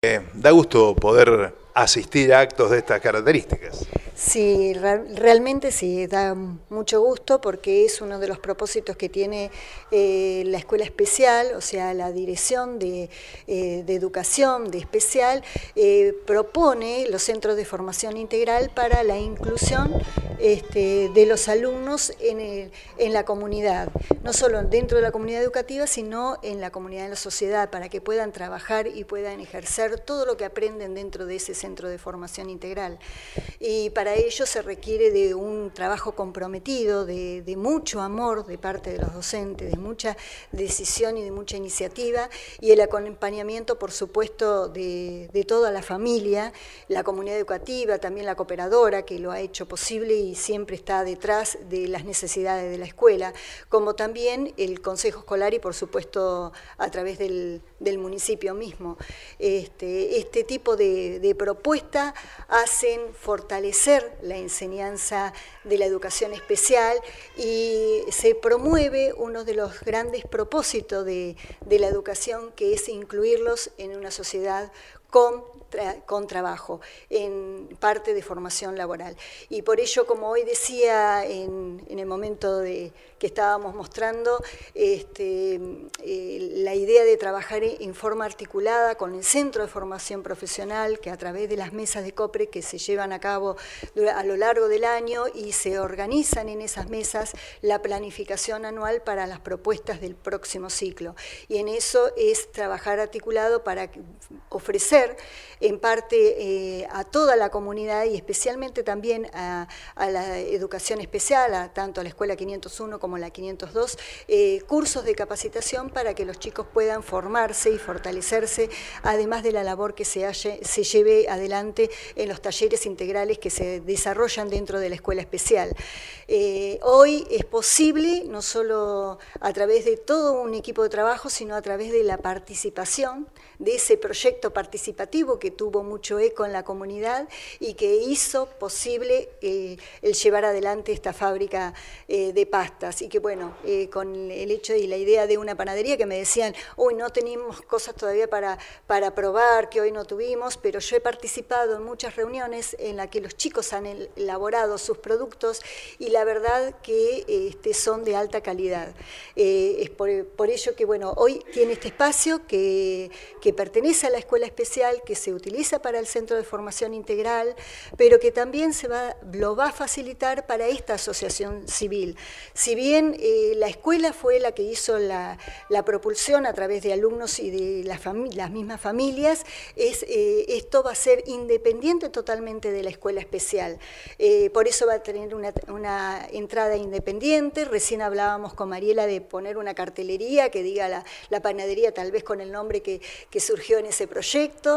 Eh, da gusto poder asistir a actos de estas características. Sí, realmente sí, da mucho gusto porque es uno de los propósitos que tiene eh, la escuela especial, o sea, la dirección de, eh, educación de especial, eh, propone los centros de formación integral para la inclusión este, de los alumnos en, en la comunidad, no solo dentro de la comunidad educativa, sino en la comunidad de la sociedad, para que puedan trabajar y puedan ejercer todo lo que aprenden dentro de ese centro de formación integral. Y para ello se requiere de un trabajo comprometido, de, mucho amor de parte de los docentes, de mucha decisión y de mucha iniciativa, y el acompañamiento, por supuesto, de, toda la familia, la comunidad educativa, también la cooperadora, que lo ha hecho posible y siempre está detrás de las necesidades de la escuela, como también el Consejo Escolar y, por supuesto, a través del, municipio mismo. Este, este tipo de, de propuesta hacen fortalecer la enseñanza de la educación especial y se promueve uno de los grandes propósitos de, de la educación que es incluirlos en una sociedad con, con, trabajo, en parte de formación laboral. Y por ello, como hoy decía en, en el momento de, que estábamos mostrando, este, eh, la idea de trabajar en forma articulada con el Centro de Formación Profesional, que a través de las mesas de COPRE que se llevan a cabo a lo largo del año y se organizan en esas mesas la planificación anual para las propuestas del próximo ciclo. Y en eso es trabajar articulado para ofrecer en parte eh, a toda la comunidad y especialmente también a, la educación especial, tanto a la Escuela 501 como la 502, eh, cursos de capacitación para que los chicos puedan formarse y fortalecerse, además de la labor que se, se lleve adelante en los talleres integrales que se desarrollan dentro de la escuela especial. Eh, hoy es posible, no solo a través de todo un equipo de trabajo, sino a través de la participación de ese proyecto participativo que tuvo mucho eco en la comunidad y que hizo posible eh, el llevar adelante esta fábrica eh, de pastas. Y que bueno, eh, con el hecho y la idea de una panadería que me decían, hoy no tenemos cosas todavía para, para probar, que hoy no tuvimos, pero yo he participado en muchas reuniones en las que los chicos han elaborado sus productos y la verdad que este, son de alta calidad. es por, por, ello que bueno, hoy tiene este espacio que, que pertenece a la Escuela Especial que se utiliza para el Centro de Formación Integral, pero que también se va, lo va a facilitar para esta asociación civil. Si bien eh, la escuela fue la que hizo la, propulsión a través de alumnos y de las, las mismas familias, es, eh, esto va a ser independiente totalmente de la escuela especial. Eh, por eso va a tener una, una, entrada independiente. Recién hablábamos con Mariela de poner una cartelería que diga la, la panadería, tal vez con el nombre que, que surgió en ese proyecto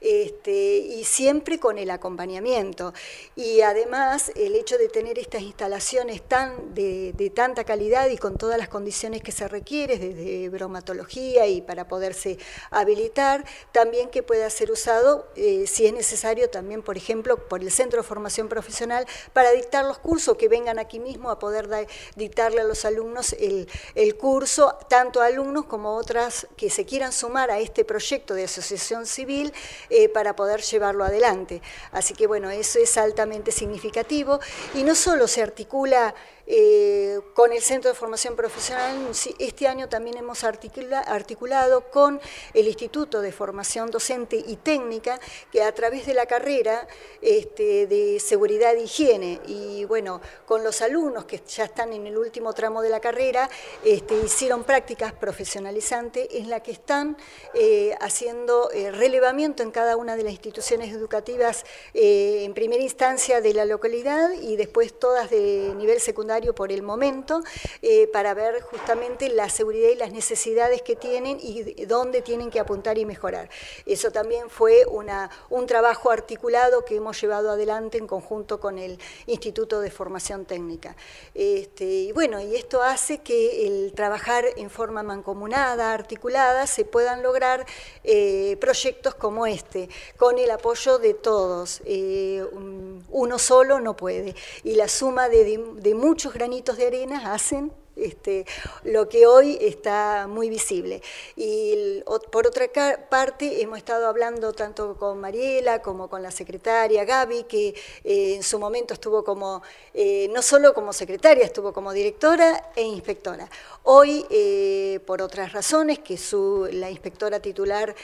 este, y siempre con el acompañamiento. Y además el hecho de tener estas instalaciones tan de, tanta calidad y con todas las condiciones que se requiere, desde bromatología y para poderse habilitar, también que pueda ser usado, eh, si es necesario, también, por ejemplo, por el Centro de Formación Profesional, para dictar los cursos, que vengan aquí mismo a poder dictarle a los alumnos el, el curso, tanto alumnos como otras que se quieran sumar a este proyecto de asociación civil eh, para poder llevarlo adelante. Así que bueno, eso es altamente significativo y no solo se articula eh, con el Centro de Formación Profesional, este año también hemos articulado con el Instituto de Formación Docente y Técnica, que a través de la carrera este, de Seguridad e Higiene, y bueno, con los alumnos que ya están en el último tramo de la carrera, este, hicieron prácticas profesionalizantes en la que están eh, haciendo eh, en cada una de las instituciones educativas, en primera instancia de la localidad y después todas de nivel secundario por el momento eh, para ver justamente la seguridad y las necesidades que tienen y dónde tienen que apuntar y mejorar. Eso también fue una, un trabajo articulado que hemos llevado adelante en conjunto con el Instituto de Formación Técnica. Este, y bueno, y esto hace que el trabajar en forma mancomunada, articulada, se puedan lograr eh, proyectos como este, con el apoyo de todos. Eh, uno solo no puede. Y la suma de, de muchos granitos de arena hacen este, lo que hoy está muy visible. Y por otra parte, hemos estado hablando tanto con Mariela como con la secretaria Gaby, que eh, en su momento estuvo como, eh, no solo como secretaria, estuvo como directora e inspectora. Hoy, eh, por otras razones, que su, la inspectora titular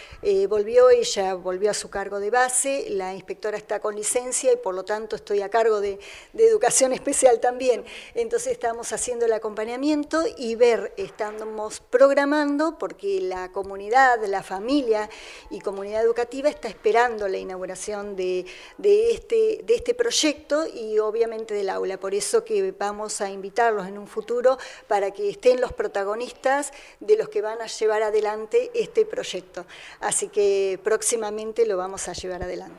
volvió, ella volvió a su cargo de base, la inspectora está con licencia y por lo tanto estoy a cargo de, de educación especial también. Entonces estamos haciendo el acompañamiento y ver, estamos programando, porque la comunidad, la familia y comunidad educativa está esperando la inauguración de, este, de este proyecto y obviamente del aula. Por eso que vamos a invitarlos en un futuro para que estén los protagonistas de los que van a llevar adelante este proyecto. Así que próximamente lo vamos a llevar adelante.